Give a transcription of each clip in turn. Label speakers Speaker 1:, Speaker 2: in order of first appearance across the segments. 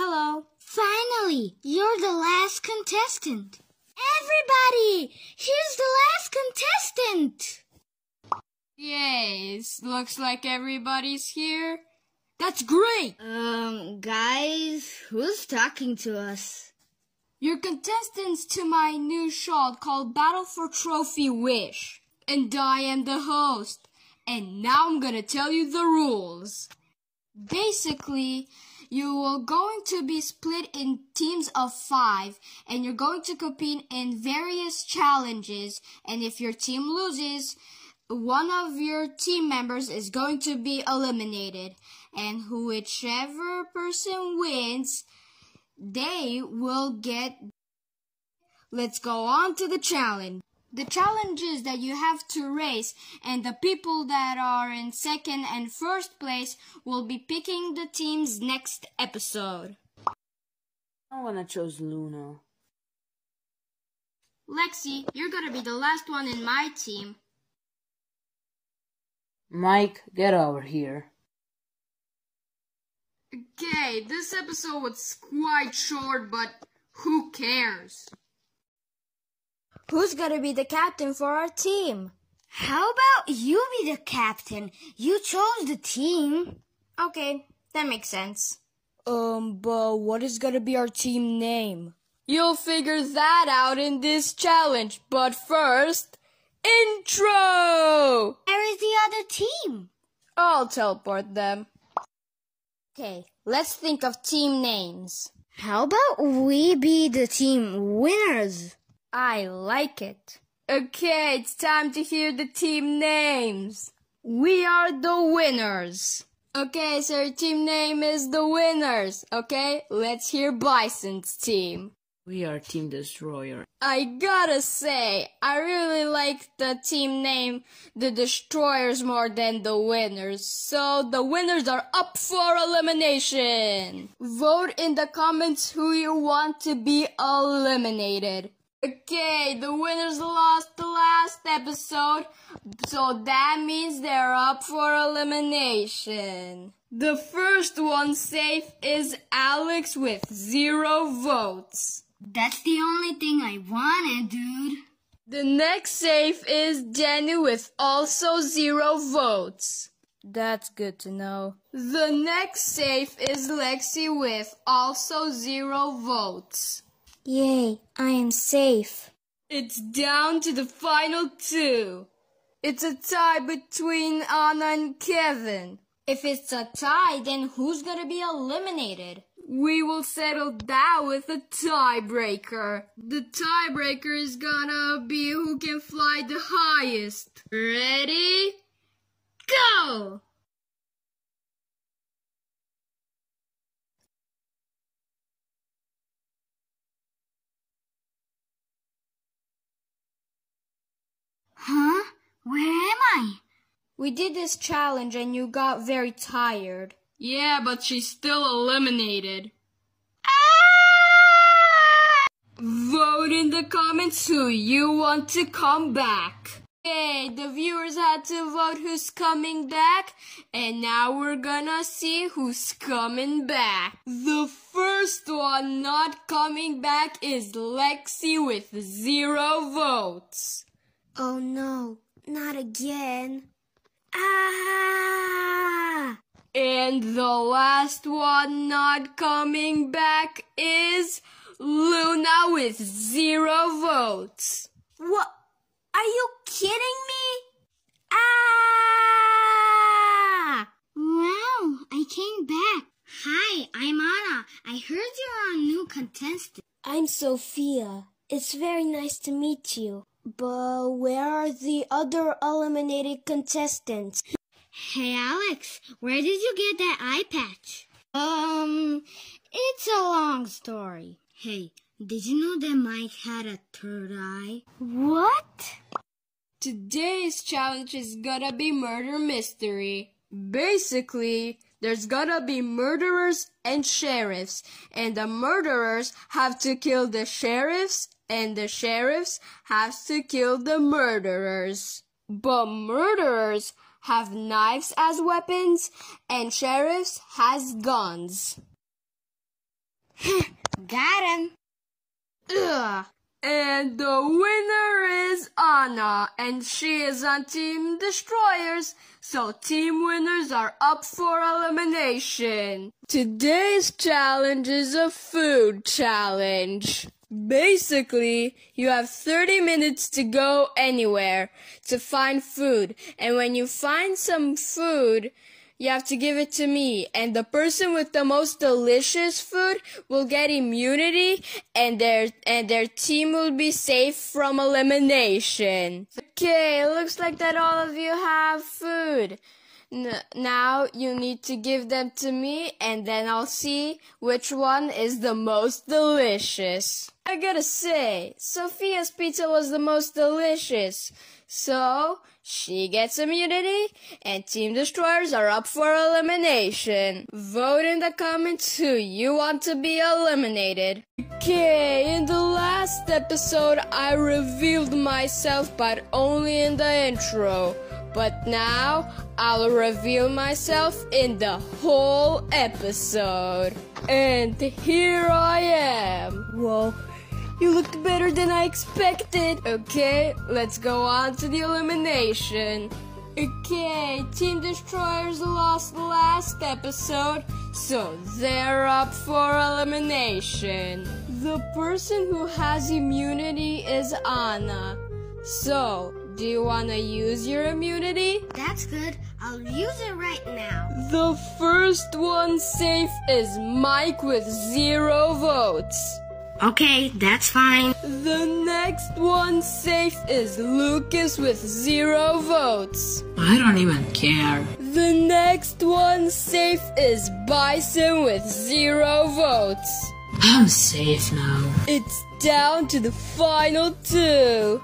Speaker 1: Hello.
Speaker 2: Finally, you're the last contestant. Everybody, here's the last contestant.
Speaker 1: Yes, looks like everybody's here. That's great!
Speaker 2: Um, guys, who's talking to us?
Speaker 1: You're contestants to my new show called Battle for Trophy Wish. And I am the host. And now I'm gonna tell you the rules. Basically, you are going to be split in teams of five and you're going to compete in various challenges. And if your team loses, one of your team members is going to be eliminated. And whichever person wins, they will get. Let's go on to the challenge. The challenges that you have to race, and the people that are in second and first place will be picking the teams next episode.
Speaker 3: I'm gonna choose Luna.
Speaker 1: Lexi, you're gonna be the last one in my team.
Speaker 3: Mike, get over here.
Speaker 1: Okay, this episode was quite short, but who cares?
Speaker 2: Who's gonna be the captain for our team? How about you be the captain? You chose the team.
Speaker 1: Okay, that makes sense.
Speaker 2: Um, but what is gonna be our team name?
Speaker 1: You'll figure that out in this challenge, but first, intro!
Speaker 2: Where is the other team?
Speaker 1: I'll teleport them. Okay, let's think of team names.
Speaker 2: How about we be the team winners?
Speaker 1: I like it. Okay, it's time to hear the team names. We are the winners. Okay, so your team name is the winners. Okay, let's hear Bison's team.
Speaker 3: We are Team Destroyer.
Speaker 1: I gotta say, I really like the team name the Destroyers more than the winners. So the winners are up for elimination. Vote in the comments who you want to be eliminated. Okay, the winners lost the last episode, so that means they're up for elimination. The first one safe is Alex with zero votes.
Speaker 2: That's the only thing I wanted, dude.
Speaker 1: The next safe is Jenny with also zero votes.
Speaker 2: That's good to know.
Speaker 1: The next safe is Lexi with also zero votes.
Speaker 2: Yay, I am safe.
Speaker 1: It's down to the final two. It's a tie between Ana and Kevin.
Speaker 2: If it's a tie, then who's gonna be eliminated?
Speaker 1: We will settle that with a tiebreaker. The tiebreaker is gonna be who can fly the highest. Ready? Go!
Speaker 2: Huh? Where am I?
Speaker 1: We did this challenge and you got very tired. Yeah, but she's still eliminated.
Speaker 2: Ah!
Speaker 1: Vote in the comments who you want to come back. Okay, the viewers had to vote who's coming back, and now we're gonna see who's coming back. The first one not coming back is Lexi with zero votes.
Speaker 2: Oh no, not again. Ah!
Speaker 1: And the last one not coming back is Luna with zero votes.
Speaker 2: What? Are you kidding me? Ah! Wow, I came back. Hi, I'm Ana. I heard you're a new contestant. I'm Sophia. It's very nice to meet you. But where are the other eliminated contestants? Hey Alex, where did you get that eye patch? Um, it's a long story. Hey, did you know that Mike had a third eye? What?
Speaker 1: Today's challenge is gonna be murder mystery. Basically, there's gonna be murderers and sheriffs, and the murderers have to kill the sheriffs, and the sheriffs have to kill the murderers. But murderers have knives as weapons, and sheriffs has guns.
Speaker 2: Got him.
Speaker 1: Ugh. And the winner is Ana, and she is on Team Destroyers, so Team Winners are up for elimination. Today's challenge is a food challenge. Basically, you have 30 minutes to go anywhere to find food, and when you find some food, you have to give it to me. And the person with the most delicious food will get immunity and their, and their team will be safe from elimination. Okay, it looks like that all of you have food. Now you need to give them to me and then I'll see which one is the most delicious. I gotta say, Sophia's pizza was the most delicious. So, she gets immunity, and Team Destroyers are up for elimination. Vote in the comments who you want to be eliminated. Okay, in the last episode, I revealed myself, but only in the intro. But now, I'll reveal myself in the whole episode. And here I am. Whoa. You looked better than I expected. Okay, let's go on to the elimination. Okay, Team Destroyers lost the last episode, so they're up for elimination. The person who has immunity is Ana. So, do you want to use your immunity?
Speaker 2: That's good. I'll use it right now.
Speaker 1: The first one safe is Mike with zero votes.
Speaker 2: Okay, that's fine.
Speaker 1: The next one safe is Lucas with zero votes.
Speaker 3: I don't even care.
Speaker 1: The next one safe is Bison with zero votes.
Speaker 3: I'm safe now.
Speaker 1: It's down to the final two.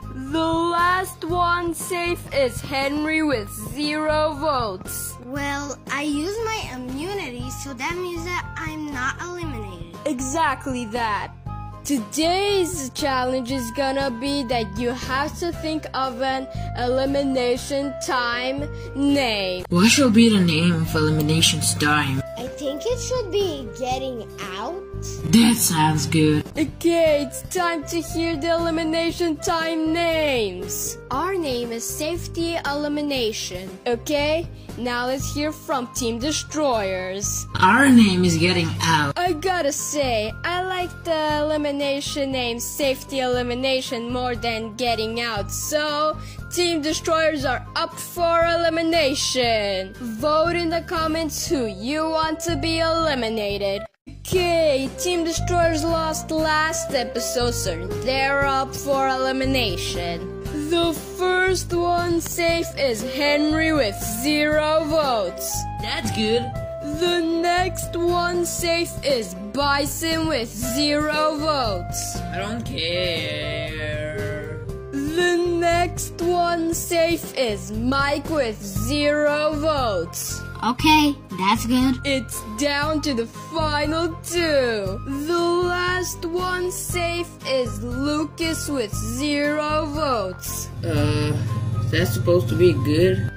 Speaker 1: The last one safe is Henry with zero votes.
Speaker 2: Well, I use my immunity, so that means that I'm not eliminated.
Speaker 1: Exactly that. Today's challenge is gonna be that you have to think of an elimination time name.
Speaker 3: What should be the name of elimination's time?
Speaker 2: I think it should be getting out.
Speaker 3: That sounds good.
Speaker 1: Okay, it's time to hear the elimination time names. Our name is Safety Elimination. Okay, now let's hear from Team Destroyers.
Speaker 3: Our name is getting out.
Speaker 1: I gotta say, I like the elimination name Safety Elimination more than Getting Out, so Team Destroyers are up for elimination. Vote in the comments who you want to be eliminated. Okay, Team Destroyers lost last episode, so they're up for elimination. The first one safe is Henry with zero votes.
Speaker 3: That's good.
Speaker 1: The next one safe is Bison with zero votes.
Speaker 3: I don't care.
Speaker 1: The next one safe is Mike with zero votes.
Speaker 2: Okay, that's good.
Speaker 1: It's down to the final two. The last one safe is Lucas with zero votes.
Speaker 3: Uh, that's supposed to be good?